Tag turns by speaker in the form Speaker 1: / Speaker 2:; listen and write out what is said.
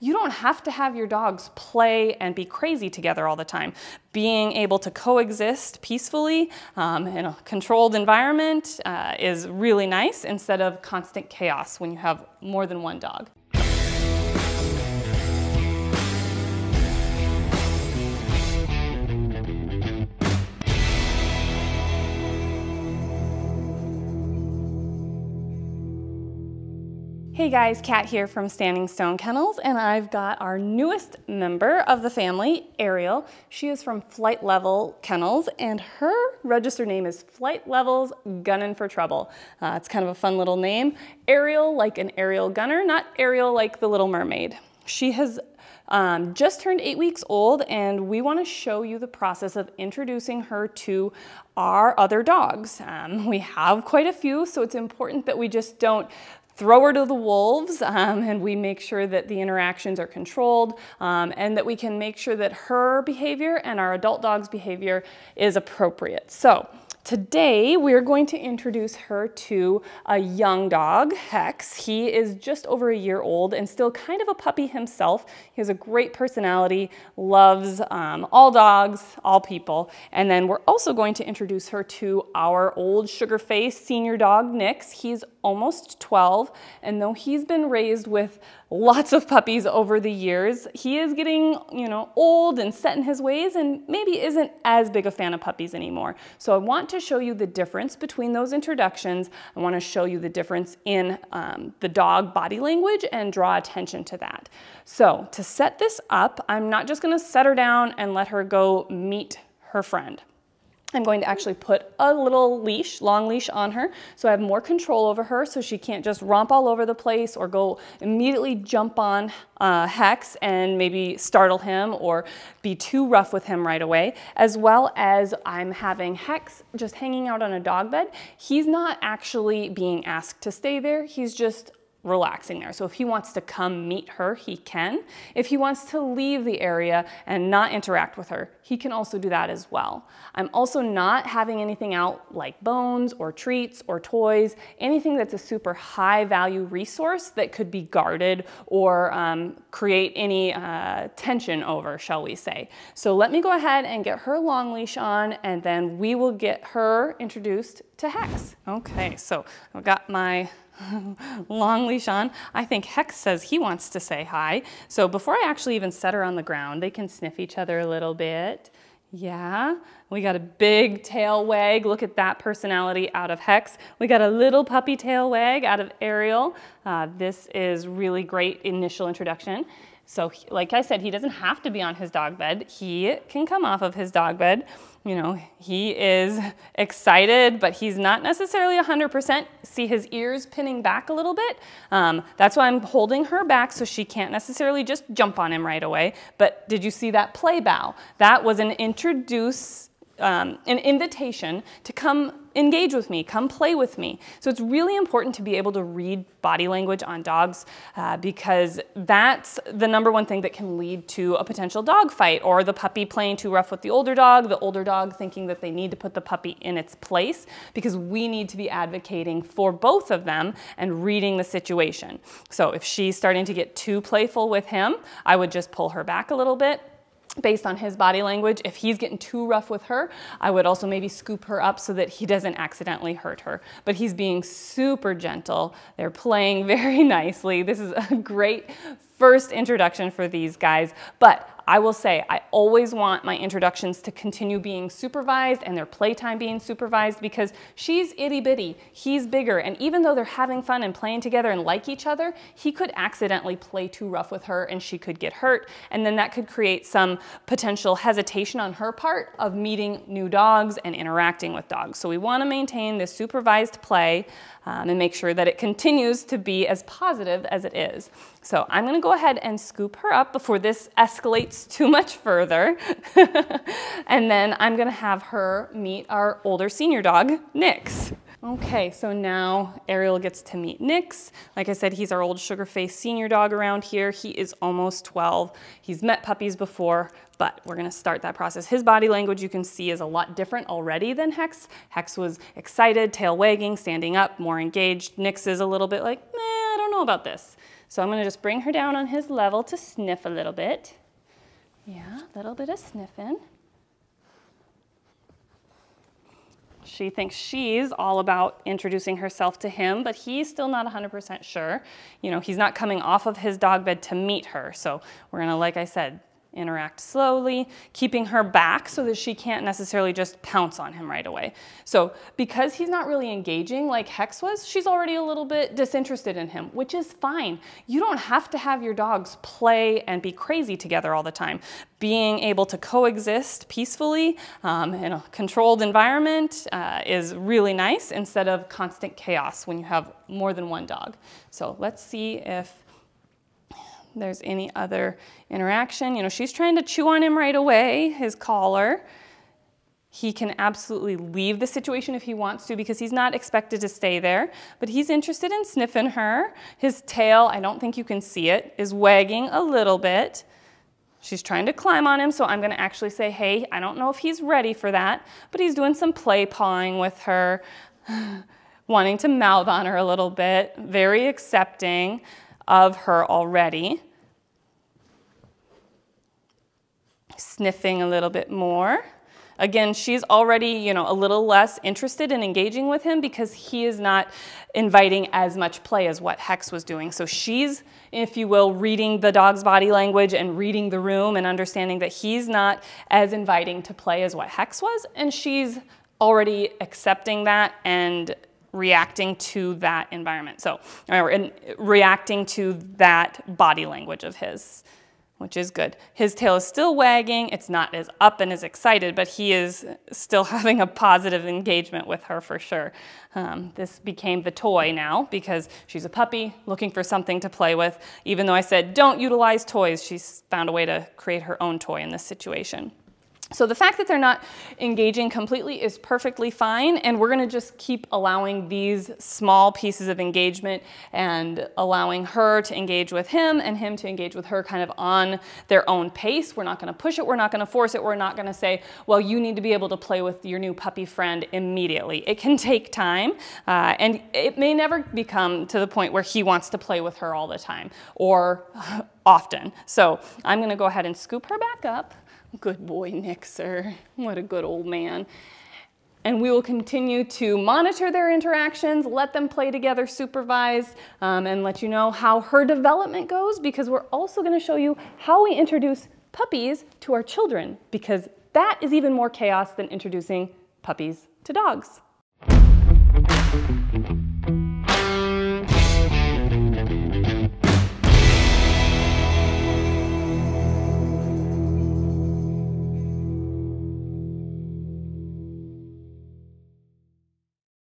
Speaker 1: You don't have to have your dogs play and be crazy together all the time. Being able to coexist peacefully um, in a controlled environment uh, is really nice instead of constant chaos when you have more than one dog. Hey guys, Kat here from Standing Stone Kennels, and I've got our newest member of the family, Aerial. She is from Flight Level Kennels, and her registered name is Flight Levels Gunnin' for Trouble. Uh, it's kind of a fun little name. Aerial, like an aerial gunner, not Ariel like the Little Mermaid. She has um, just turned eight weeks old, and we want to show you the process of introducing her to our other dogs. Um, we have quite a few, so it's important that we just don't throw her to the wolves um, and we make sure that the interactions are controlled um, and that we can make sure that her behavior and our adult dog's behavior is appropriate. So Today, we're going to introduce her to a young dog, Hex. He is just over a year old and still kind of a puppy himself. He has a great personality, loves um, all dogs, all people. And then we're also going to introduce her to our old sugar face senior dog, Nix. He's almost 12, and though he's been raised with lots of puppies over the years, he is getting, you know, old and set in his ways and maybe isn't as big a fan of puppies anymore. So I want to show you the difference between those introductions. I want to show you the difference in um, the dog body language and draw attention to that. So to set this up, I'm not just going to set her down and let her go meet her friend. I'm going to actually put a little leash, long leash on her, so I have more control over her so she can't just romp all over the place or go immediately jump on uh, Hex and maybe startle him or be too rough with him right away, as well as I'm having Hex just hanging out on a dog bed. He's not actually being asked to stay there, he's just relaxing there. So if he wants to come meet her, he can. If he wants to leave the area and not interact with her, he can also do that as well. I'm also not having anything out like bones or treats or toys, anything that's a super high value resource that could be guarded or um, create any uh, tension over, shall we say. So let me go ahead and get her long leash on and then we will get her introduced to Hex. Okay, so I've got my long leash on. I think Hex says he wants to say hi. So before I actually even set her on the ground, they can sniff each other a little bit. Yeah, we got a big tail wag. Look at that personality out of Hex. We got a little puppy tail wag out of Aerial. Uh, this is really great initial introduction. So like I said, he doesn't have to be on his dog bed. He can come off of his dog bed. You know, he is excited, but he's not necessarily 100%. See his ears pinning back a little bit? Um, that's why I'm holding her back so she can't necessarily just jump on him right away. But did you see that play bow? That was an introduce um, an invitation to come engage with me, come play with me. So it's really important to be able to read body language on dogs uh, because that's the number one thing that can lead to a potential dog fight or the puppy playing too rough with the older dog, the older dog thinking that they need to put the puppy in its place because we need to be advocating for both of them and reading the situation. So if she's starting to get too playful with him, I would just pull her back a little bit based on his body language. If he's getting too rough with her, I would also maybe scoop her up so that he doesn't accidentally hurt her. But he's being super gentle. They're playing very nicely. This is a great first introduction for these guys. But I will say, I always want my introductions to continue being supervised and their playtime being supervised because she's itty bitty, he's bigger, and even though they're having fun and playing together and like each other, he could accidentally play too rough with her and she could get hurt, and then that could create some potential hesitation on her part of meeting new dogs and interacting with dogs. So we want to maintain this supervised play um, and make sure that it continues to be as positive as it is. So I'm going to go ahead and scoop her up before this escalates too much further. and then I'm gonna have her meet our older senior dog, Nix. Okay, so now Aerial gets to meet Nix. Like I said, he's our old sugar face senior dog around here. He is almost 12. He's met puppies before, but we're gonna start that process. His body language you can see is a lot different already than Hex. Hex was excited, tail wagging, standing up, more engaged. Nix is a little bit like, meh, I don't know about this. So I'm gonna just bring her down on his level to sniff a little bit. Yeah, a little bit of sniffing. She thinks she's all about introducing herself to him, but he's still not 100% sure. You know, he's not coming off of his dog bed to meet her. So we're gonna, like I said, interact slowly, keeping her back so that she can't necessarily just pounce on him right away. So because he's not really engaging like Hex was, she's already a little bit disinterested in him, which is fine. You don't have to have your dogs play and be crazy together all the time. Being able to coexist peacefully um, in a controlled environment uh, is really nice instead of constant chaos when you have more than one dog. So let's see if there's any other interaction. You know, she's trying to chew on him right away, his collar. He can absolutely leave the situation if he wants to because he's not expected to stay there, but he's interested in sniffing her. His tail, I don't think you can see it, is wagging a little bit. She's trying to climb on him, so I'm gonna actually say, hey, I don't know if he's ready for that, but he's doing some play pawing with her, wanting to mouth on her a little bit, very accepting of her already. Sniffing a little bit more. Again, she's already, you know, a little less interested in engaging with him because he is not inviting as much play as what Hex was doing. So she's, if you will, reading the dog's body language and reading the room and understanding that he's not as inviting to play as what Hex was. And she's already accepting that and reacting to that environment. So, or reacting to that body language of his, which is good. His tail is still wagging. It's not as up and as excited, but he is still having a positive engagement with her for sure. Um, this became the toy now because she's a puppy looking for something to play with. Even though I said don't utilize toys, she's found a way to create her own toy in this situation. So the fact that they're not engaging completely is perfectly fine, and we're gonna just keep allowing these small pieces of engagement and allowing her to engage with him and him to engage with her kind of on their own pace. We're not gonna push it, we're not gonna force it, we're not gonna say, well, you need to be able to play with your new puppy friend immediately. It can take time, uh, and it may never become to the point where he wants to play with her all the time or often. So I'm gonna go ahead and scoop her back up. Good boy, Nixer. What a good old man. And we will continue to monitor their interactions, let them play together supervised, um, and let you know how her development goes because we're also going to show you how we introduce puppies to our children because that is even more chaos than introducing puppies to dogs.